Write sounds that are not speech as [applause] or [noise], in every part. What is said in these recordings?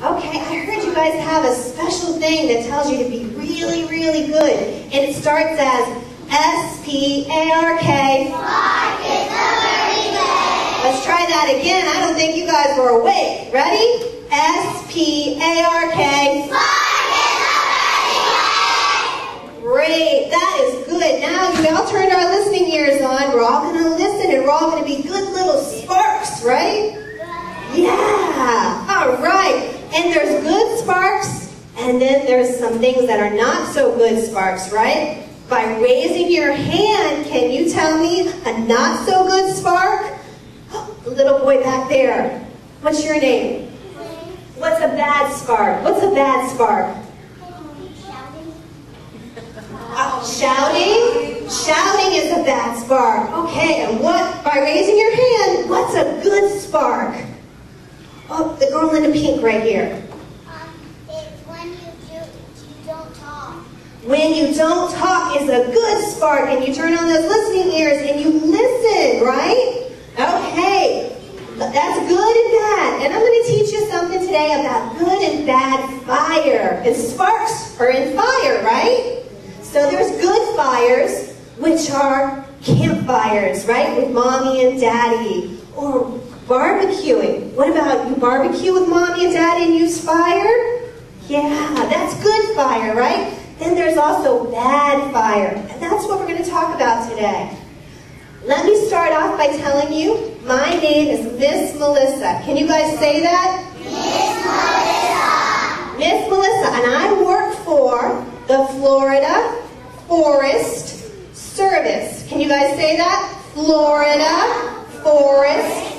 Okay, I heard you guys have a special thing that tells you to be really, really good. And it starts as S-P-A-R-K. Let's try that again. I don't think you guys were awake. Ready? S-P-A-R-K. Great, that is good. Now we all turned our listening ears on. We're all going to listen and we're all going to be good little sparks, right? Yeah, all right. And there's good sparks, and then there's some things that are not so good sparks, right? By raising your hand, can you tell me a not so good spark? The little boy back there. What's your name? What's a bad spark? What's a bad spark? Shouting. Uh, shouting? Shouting is a bad spark. Okay, and what, by raising your hand, what's a good spark? Oh, the girl in the pink right here. Um, it's when you do you don't talk. When you don't talk is a good spark and you turn on those listening ears and you listen, right? Okay, that's good and bad. And I'm going to teach you something today about good and bad fire. And sparks are in fire, right? So there's good fires, which are campfires, right? With mommy and daddy. Or barbecuing. What about you barbecue with mommy and daddy and use fire? Yeah, that's good fire, right? Then there's also bad fire. And that's what we're going to talk about today. Let me start off by telling you, my name is Miss Melissa. Can you guys say that? Miss Melissa, Miss Melissa, and I work for the Florida Forest Service. Can you guys say that? Florida Forest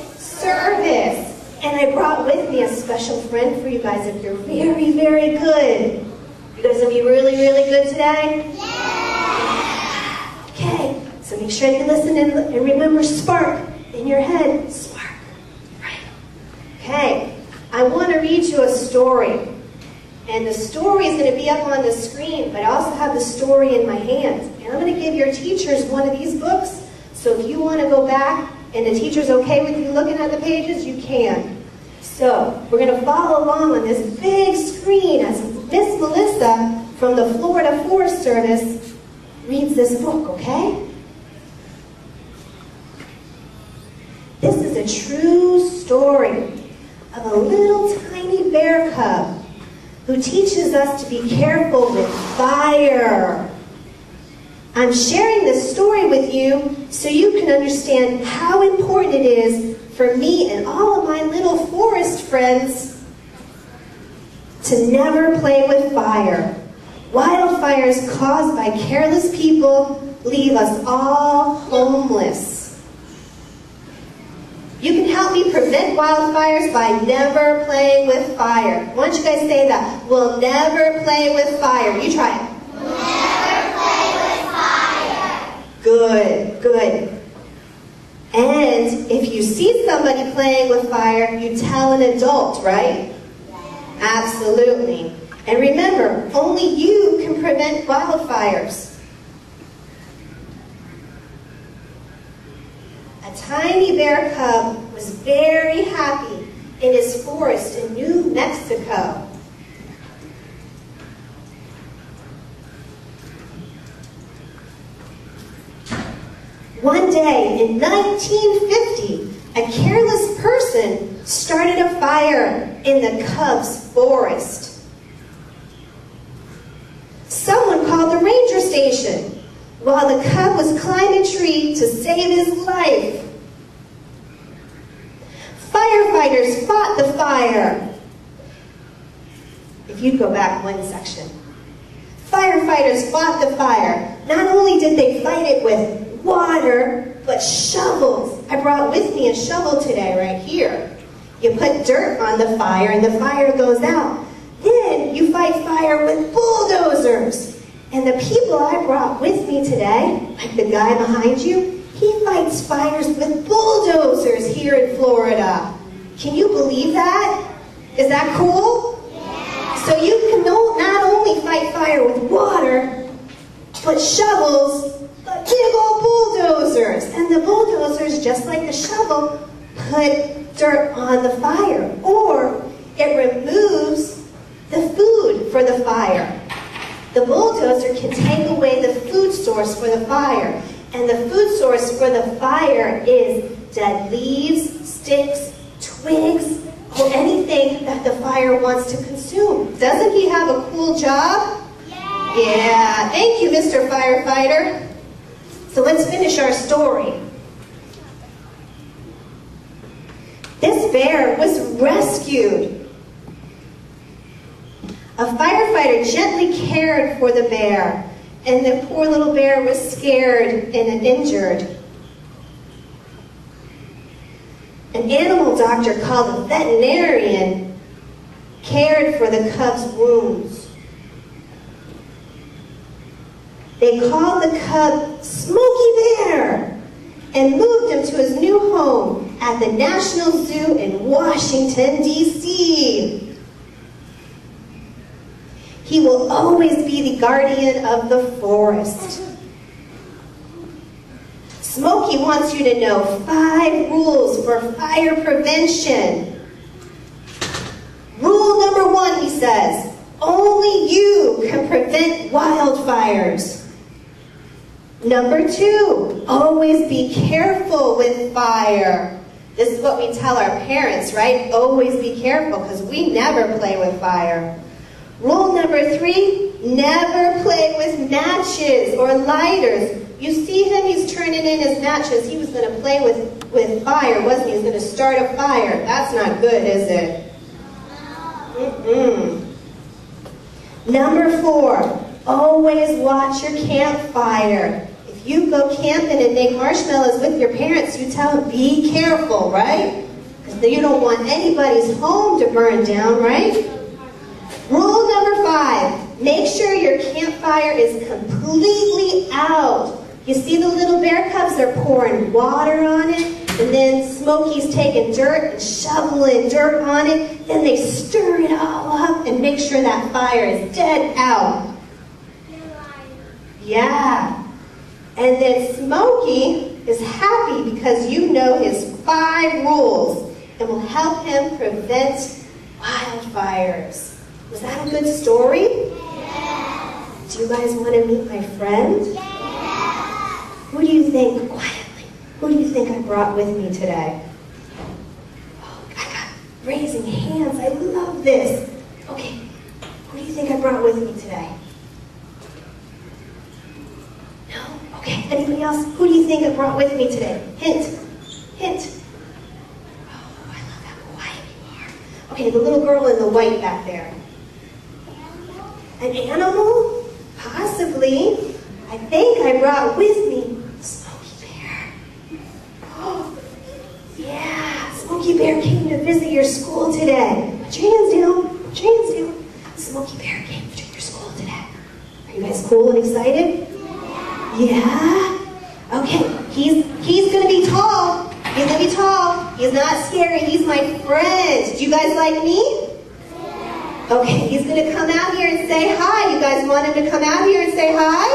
Service. And I brought with me a special friend for you guys if you're very, very good. You guys gonna be really, really good today? Yeah! Okay, so make sure you listen and, and remember spark in your head. Spark. Right. Okay, I want to read you a story. And the story is going to be up on the screen, but I also have the story in my hands. And I'm going to give your teachers one of these books. So if you want to go back and the teacher's okay with you looking at the pages, you can. So we're going to follow along on this big screen as Miss Melissa from the Florida Forest Service reads this book, okay? This is a true story of a little tiny bear cub who teaches us to be careful with fire. I'm sharing this story with you so you can understand how important it is for me and all of my little forest friends to never play with fire. Wildfires caused by careless people leave us all homeless. You can help me prevent wildfires by never playing with fire. Why don't you guys say that? We'll never play with fire. You try it. Never play with fire. Good, good. And if you see somebody playing with fire, you tell an adult, right? Absolutely. And remember, only you can prevent wildfires. A tiny bear cub was very happy in his forest in New Mexico. One day in 1950, a careless person started a fire in the cub's forest. Someone called the ranger station while the cub was climbing a tree to save his life. Firefighters fought the fire. If you'd go back one section. Firefighters fought the fire. Not only did they fight it with water, but shovels. I brought with me a shovel today right here. You put dirt on the fire and the fire goes out. Then you fight fire with bulldozers. And the people I brought with me today, like the guy behind you, he fights fires with bulldozers here in Florida. Can you believe that? Is that cool? So you can not only fight fire with water, but shovels, big old bulldozers. And the bulldozers, just like the shovel, put dirt on the fire. Or It removes the food for the fire. The bulldozer can take away the food source for the fire. And the food source for the fire is dead leaves, sticks, twigs, or anything that the fire wants to consume. Doesn't he have a cool job? Yeah. Yeah, thank you, Mr. Firefighter. So let's finish our story. This bear was rescued. A firefighter gently cared for the bear, and the poor little bear was scared and injured. An animal doctor called a veterinarian cared for the cub's wounds. They called the cub Smokey Bear and moved him to his new home at the National Zoo in Washington, D.C. He will always be the guardian of the forest. Smokey wants you to know five rules for fire prevention. Rule number one, he says, only you can prevent wildfires. Number two, always be careful with fire. This is what we tell our parents, right? Always be careful because we never play with fire. Rule number three, never play with matches or lighters. You see him, he's turning in his matches. He was going to play with, with fire, wasn't he? He was going to start a fire. That's not good, is it? Mm-mm. Number four, always watch your campfire. You go camping and make marshmallows with your parents, you tell them, be careful, right? Because you don't want anybody's home to burn down, right? Rule number five, make sure your campfire is completely out. You see the little bear cubs, they're pouring water on it, and then Smokey's taking dirt and shoveling dirt on it. Then they stir it all up and make sure that fire is dead out. Yeah. And then Smokey is happy because you know his five rules and will help him prevent wildfires. Was that a good story? Do you guys want to meet my friend? Who do you think, quietly, who do you think I brought with me today? Oh, I got raising hands. I love this. Okay, who do you think I brought with me today? No? Okay, anybody else? Who do you think I brought with me today? Hint, hint. Oh, I love how quiet you are. Okay, the little girl in the white back there. An animal? Possibly. I think I brought with me Smokey Bear. Oh, yeah, Smokey Bear came to visit your school today. Put your hands down. Put your hands down. Smokey Bear came to your school today. Are you guys cool and excited? Yeah? Okay, he's he's gonna be tall. He's gonna be tall. He's not scary. He's my friend. Do you guys like me? Okay, he's gonna come out here and say hi. You guys want him to come out here and say hi?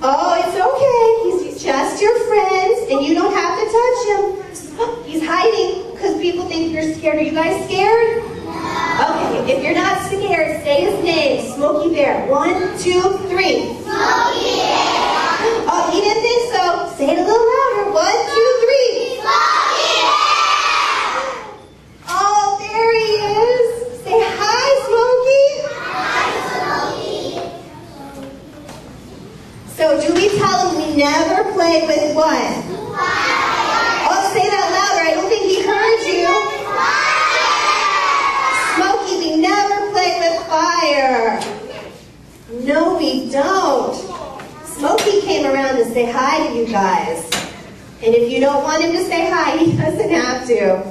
Oh, it's okay. He's just your friend, and you don't have to touch him. He's hiding because people think you're scared. Are you guys scared? Okay, if you're not scared, say his name. Smokey Bear. One, two, three. Smokey Bear. Oh, he oh, didn't think so. Say it a little louder. One, two, three. Smokey Bear. Oh, there he is. Say hi, Smokey. Hi, Smokey. So do we tell him we never play with what? Oh, say that louder. I don't think he heard you. Smokey, we never play with fire. No, we don't. Smokey came around to say hi to you guys. And if you don't want him to say hi, he doesn't have to.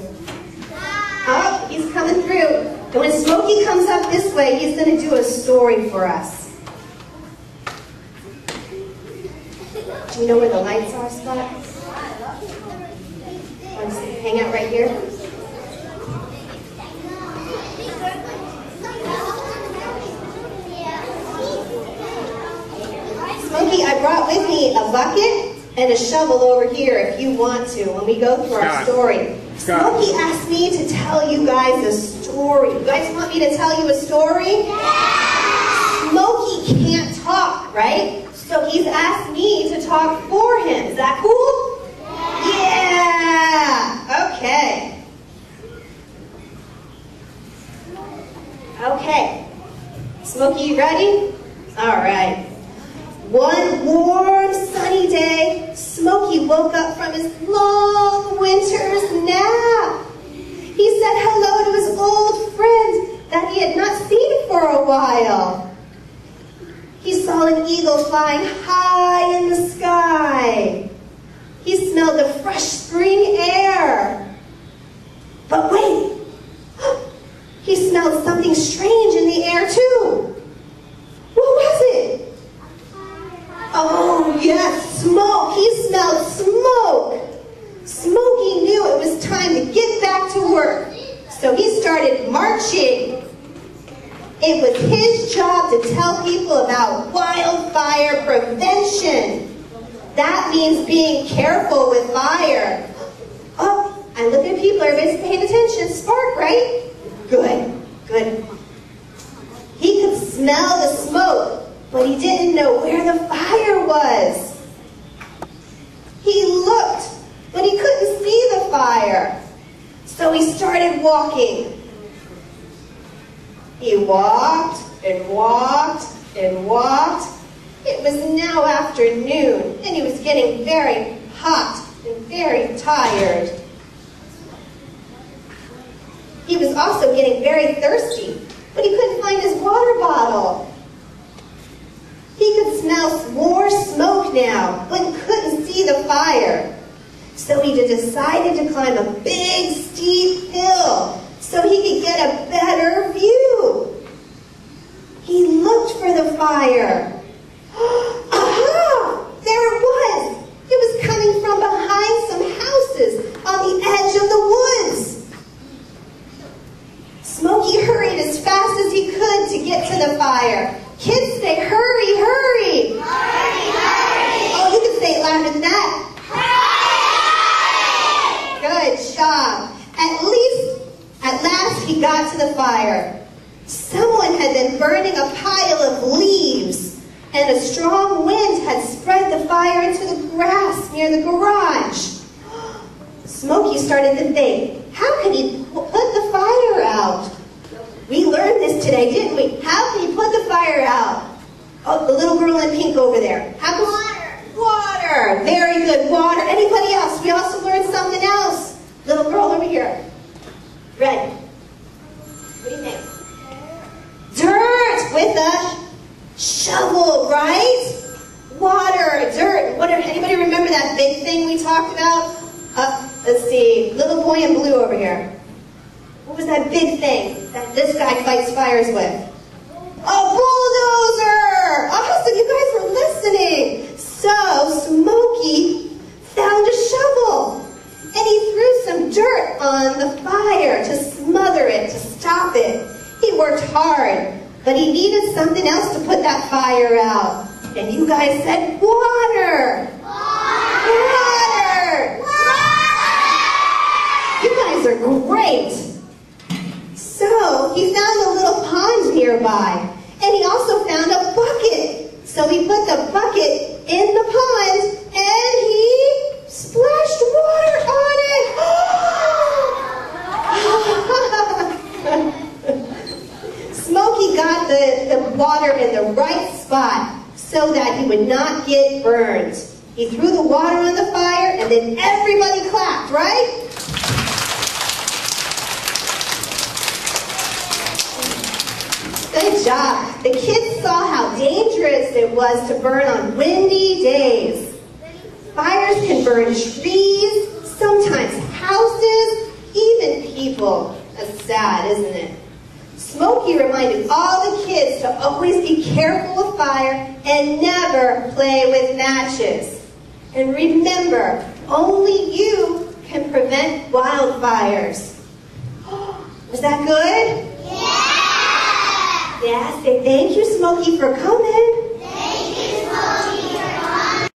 Oh, he's coming through. And when Smokey comes up this way, he's going to do a story us. Do you know where the lights are, Scott? Want to hang out right here? Smokey, I brought with me a bucket and a shovel over here if you want to when we go through our story. Scott. Smokey asked me to tell you guys a story. You guys want me to tell you a story? Smokey can't talk, right? So he's asked me to talk for him. Is that cool? Yeah. Okay. Okay. Smokey, you ready? All right. One warm, sunny day, Smokey woke up from his long winter's nap. He said hello to his old friend that he had not seen for a while. Saw an eagle flying high in the sky. He smelled the fresh spring air. But wait, [gasps] he smelled something strange in the air too. What was it? Oh, yes, smoke. He smelled smoke. Smokey knew it was time to get back to work. So he started marching. It was his job to tell people about wildfire prevention. That means being careful with fire. Oh, I'm looking at people. Everybody's paying attention. Spark, right? Good, good. He could smell the smoke, but he didn't know where the fire was. He looked, but he couldn't see the fire. So he started walking. He walked and walked and walked. It was now afternoon, and he was getting very hot and very tired. He was also getting very thirsty, but he couldn't find his water bottle. He could smell more smoke now, but couldn't see the fire. So he decided to climb a big, steep hill so he could get a better view. He looked for the fire. [gasps] Aha! There it was coming from behind some houses on the edge of the woods. Smokey hurried as fast as he could to get to the fire. Kids say, hurry, hurry! Hurry, hurry! Oh, you can say it louder than that. Good job. At least, at last he got to the fire. Someone had been burning a pile of leaves, and a strong wind had spread the fire into the grass near the garage. Smokey started to think, how can he put the fire out? We didn't we? How can you put the fire out? Oh, the little girl in pink over there. How can Water. Water. Very good. Water. Anybody else? We also learned something else. Little girl over here. Red. What do you think? Dirt with a shovel, right? Water, dirt. What? Anybody remember that big thing we talked about? Uh, let's see. Little boy in blue over here. What was that big thing that this guy fights fires with? A bulldozer! So you guys were listening. So Smokey found a shovel and he threw some dirt on the fire to smother it, to stop it. He worked hard, but he needed something else to put that fire out. And you guys said water! water! Water! You guys are great! He found a little pond nearby, and he also found a bucket. So he put the bucket in the pond, and he splashed water on it. [gasps] Smokey got the, the water in the right spot so that he would not get burned. He threw the water on the fire, and then everybody clapped, right? Good job. The kids saw how dangerous it was to burn on windy days. Fires can burn trees, sometimes houses, even people. That's sad, isn't it? Smokey reminded all the kids to always be careful with fire and never play with matches. And remember, only you can prevent wildfires. [gasps] Was that good? Yeah, say thank you, Smokey, for coming. Thank you, Smokey, for coming.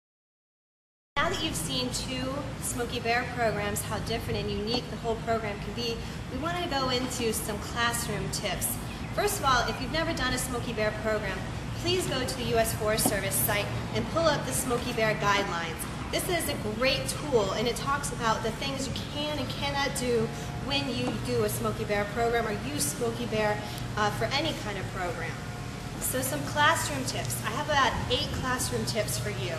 Now that we've seen two Smokey Bear programs, how different and unique the whole program can be, we want to go into some classroom tips. First of all, if you've never done a Smokey Bear program, please go to the U.S. Forest Service site and pull up the Smokey Bear Guidelines. This is a great tool and it talks about the things you can and cannot do when you do a Smokey Bear program or use Smokey Bear uh, for any kind of program. So some classroom tips. I have about eight classroom tips for you.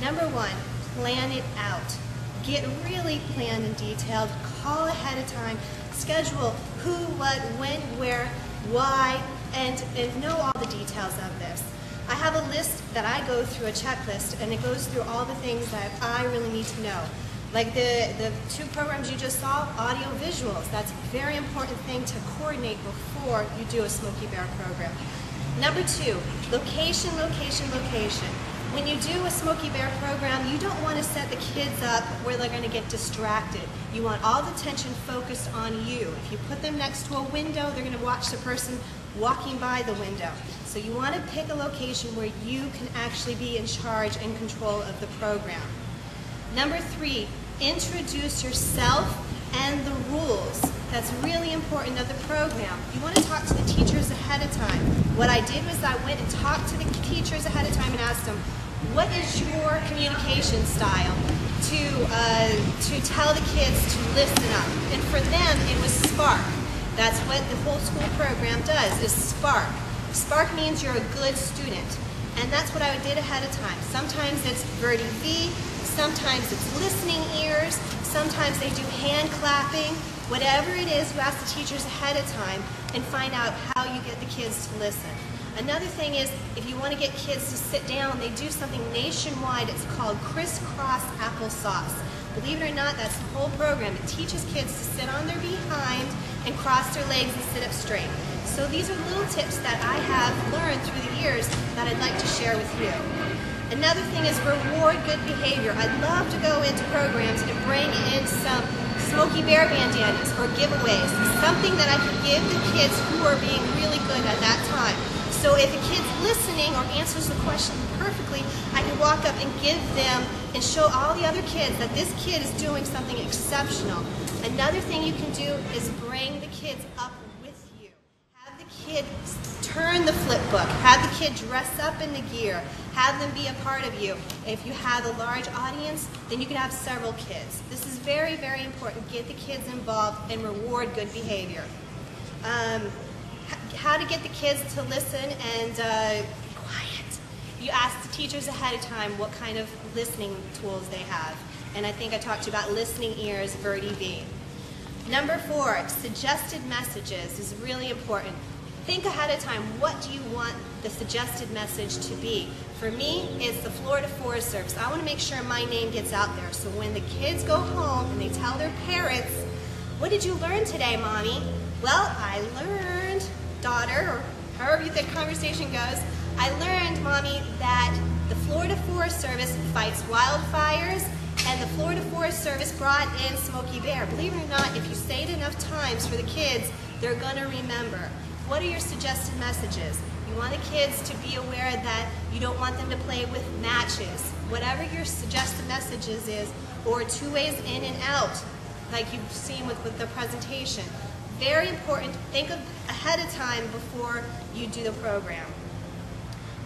Number one, plan it out. Get really planned and detailed. Call ahead of time. Schedule who, what, when, where, why, and, and know all the details of this. I have a list that I go through, a checklist, and it goes through all the things that I really need to know. Like the, the two programs you just saw, audio visuals. That's a very important thing to coordinate before you do a Smokey Bear program. Number two, location, location, location. When you do a Smokey Bear program, you don't want to set the kids up where they're going to get distracted. You want all the attention focused on you. If you put them next to a window, they're going to watch the person walking by the window. So you want to pick a location where you can actually be in charge and control of the program. Number three, introduce yourself and the rules. That's really important of the program. You want to talk to the teachers ahead of time. What I did was I went and talked to the teachers ahead of time and asked them, what is your communication style to, uh, to tell the kids to listen up? And for them, it was Spark. That's what the whole school program does, is Spark. Spark means you're a good student. And that's what I did ahead of time. Sometimes it's Verdi V, Sometimes it's listening ears. Sometimes they do hand clapping. Whatever it is, you ask the teachers ahead of time and find out how you get the kids to listen. Another thing is, if you want to get kids to sit down, they do something nationwide. It's called crisscross applesauce. Believe it or not, that's the whole program. It teaches kids to sit on their behind and cross their legs and sit up straight. So these are little tips that I have learned through the years that I'd like to share with you. Another thing is reward good behavior. I'd love to go into programs and bring in some Smokey Bear bandanas or giveaways, something that I can give the kids who are being really good at that time. So if a kid's listening or answers the question perfectly, I can walk up and give them and show all the other kids that this kid is doing something exceptional. Another thing you can do is bring the kids up with you. Have the kid turn the flip book. Have the kid dress up in the gear. Have them be a part of you. If you have a large audience, then you can have several kids. This is very, very important. Get the kids involved and reward good behavior. Um, how to get the kids to listen and uh, quiet. You ask the teachers ahead of time what kind of listening tools they have. And I think I talked to you about listening ears, Verdi V. Number four, suggested messages is really important. Think ahead of time, what do you want the suggested message to be? For me, it's the Florida Forest Service. I want to make sure my name gets out there. So when the kids go home and they tell their parents, what did you learn today, Mommy? Well, I learned, daughter, or however the conversation goes, I learned, Mommy, that the Florida Forest Service fights wildfires and the Florida Forest Service brought in Smokey Bear. Believe it or not, if you say it enough times for the kids, they're going to remember. What are your suggested messages? You want the kids to be aware that you don't want them to play with matches. Whatever your suggested messages is, or two ways in and out, like you've seen with, with the presentation. Very important, think of ahead of time before you do the program.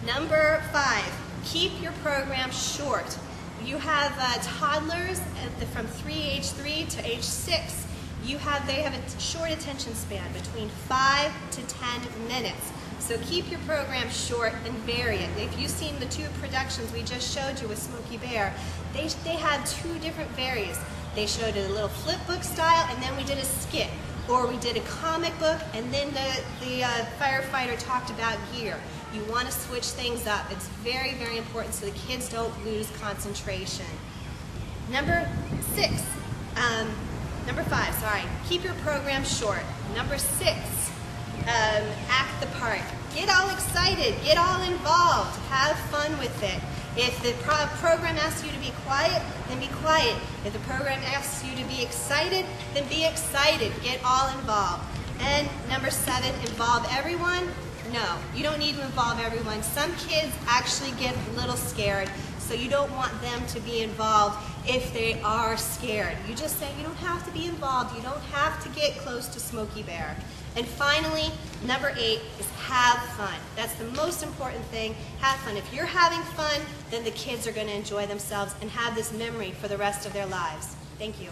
Number five, keep your program short. You have uh, toddlers the, from 3 age 3 to age 6 you have, they have a short attention span, between five to 10 minutes. So keep your program short and vary it. If you've seen the two productions we just showed you with Smokey Bear, they, they had two different varies. They showed a little flip book style, and then we did a skit. Or we did a comic book, and then the, the uh, firefighter talked about gear. You want to switch things up. It's very, very important so the kids don't lose concentration. Number six, um, Number five, sorry, keep your program short. Number six, um, act the part. Get all excited, get all involved, have fun with it. If the pro program asks you to be quiet, then be quiet. If the program asks you to be excited, then be excited. Get all involved. And number seven, involve everyone. No, you don't need to involve everyone. Some kids actually get a little scared. So you don't want them to be involved if they are scared. You just say you don't have to be involved. You don't have to get close to Smokey Bear. And finally, number eight is have fun. That's the most important thing. Have fun. If you're having fun, then the kids are going to enjoy themselves and have this memory for the rest of their lives. Thank you.